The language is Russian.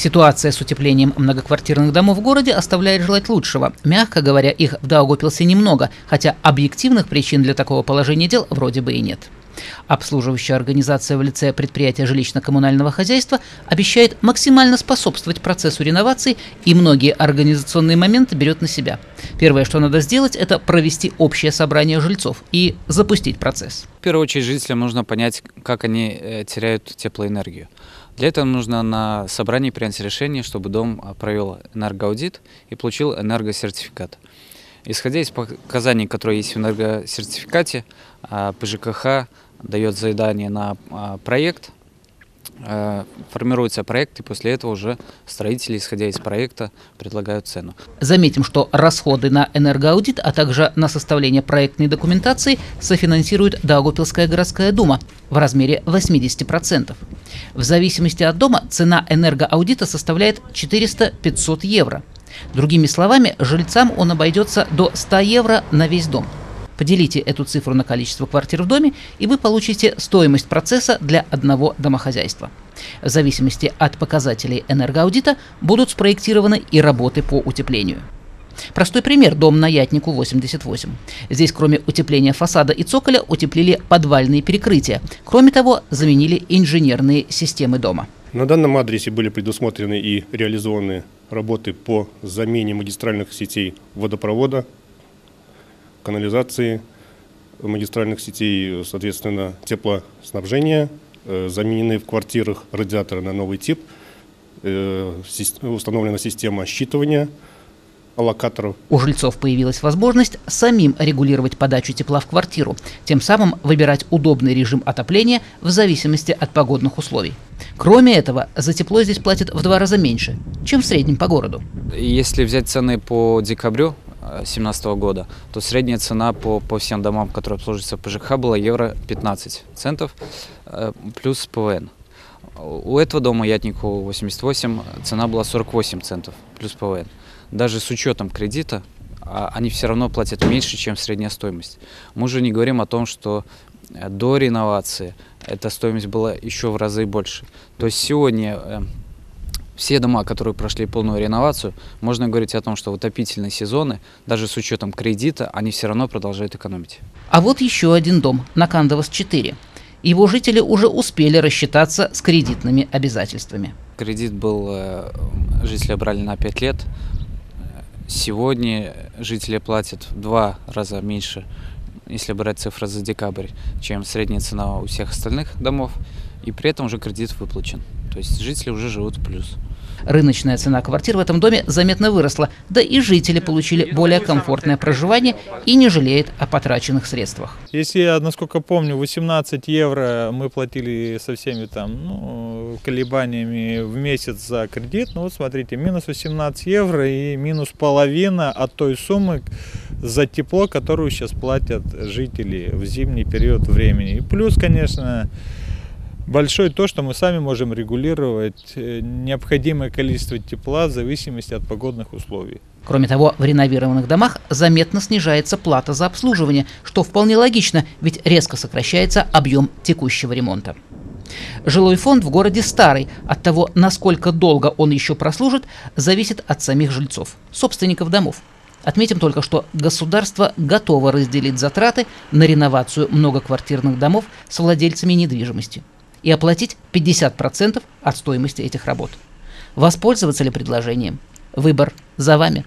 Ситуация с утеплением многоквартирных домов в городе оставляет желать лучшего. Мягко говоря, их в Даугупилсе немного, хотя объективных причин для такого положения дел вроде бы и нет. Обслуживающая организация в лице предприятия жилищно-коммунального хозяйства обещает максимально способствовать процессу реновации и многие организационные моменты берет на себя. Первое, что надо сделать, это провести общее собрание жильцов и запустить процесс. В первую очередь жителям нужно понять, как они э, теряют теплоэнергию. Для этого нужно на собрании принять решение, чтобы дом а, провел энергоаудит и получил энергосертификат. Исходя из показаний, которые есть в энергосертификате, а, ПЖКХ дает задание на а, проект, формируется проект, и после этого уже строители, исходя из проекта, предлагают цену. Заметим, что расходы на энергоаудит, а также на составление проектной документации софинансирует Даугупилская городская дума в размере 80%. В зависимости от дома цена энергоаудита составляет 400-500 евро. Другими словами, жильцам он обойдется до 100 евро на весь дом – Поделите эту цифру на количество квартир в доме, и вы получите стоимость процесса для одного домохозяйства. В зависимости от показателей энергоаудита будут спроектированы и работы по утеплению. Простой пример – дом на Ятнику 88. Здесь кроме утепления фасада и цоколя утеплили подвальные перекрытия. Кроме того, заменили инженерные системы дома. На данном адресе были предусмотрены и реализованы работы по замене магистральных сетей водопровода, канализации, магистральных сетей, соответственно, теплоснабжения, э, заменены в квартирах радиаторы на новый тип, э, установлена система считывания локаторов. У жильцов появилась возможность самим регулировать подачу тепла в квартиру, тем самым выбирать удобный режим отопления в зависимости от погодных условий. Кроме этого, за тепло здесь платят в два раза меньше, чем в среднем по городу. Если взять цены по декабрю, 2017 года, то средняя цена по, по всем домам, которые обслуживаются в ПЖК, была евро 15 центов э, плюс ПВН. У этого дома Ятнику 88 цена была 48 центов плюс ПВН. Даже с учетом кредита а, они все равно платят меньше, чем средняя стоимость. Мы уже не говорим о том, что э, до реновации эта стоимость была еще в разы больше. То есть сегодня э, все дома, которые прошли полную реновацию, можно говорить о том, что в отопительные сезоны, даже с учетом кредита, они все равно продолжают экономить. А вот еще один дом на Кандовас-4. Его жители уже успели рассчитаться с кредитными обязательствами. Кредит был, э, жители брали на 5 лет. Сегодня жители платят в два раза меньше, если брать цифры за декабрь, чем средняя цена у всех остальных домов. И при этом уже кредит выплачен. То есть жители уже живут в плюс. Рыночная цена квартир в этом доме заметно выросла, да и жители получили более комфортное проживание и не жалеют о потраченных средствах. Если я, насколько помню, 18 евро мы платили со всеми там ну, колебаниями в месяц за кредит, ну вот смотрите, минус 18 евро и минус половина от той суммы за тепло, которую сейчас платят жители в зимний период времени. И плюс, конечно, большой то, что мы сами можем регулировать э, необходимое количество тепла в зависимости от погодных условий. Кроме того, в реновированных домах заметно снижается плата за обслуживание, что вполне логично, ведь резко сокращается объем текущего ремонта. Жилой фонд в городе старый, от того, насколько долго он еще прослужит, зависит от самих жильцов, собственников домов. Отметим только, что государство готово разделить затраты на реновацию многоквартирных домов с владельцами недвижимости и оплатить 50% от стоимости этих работ. Воспользоваться ли предложением? Выбор за вами.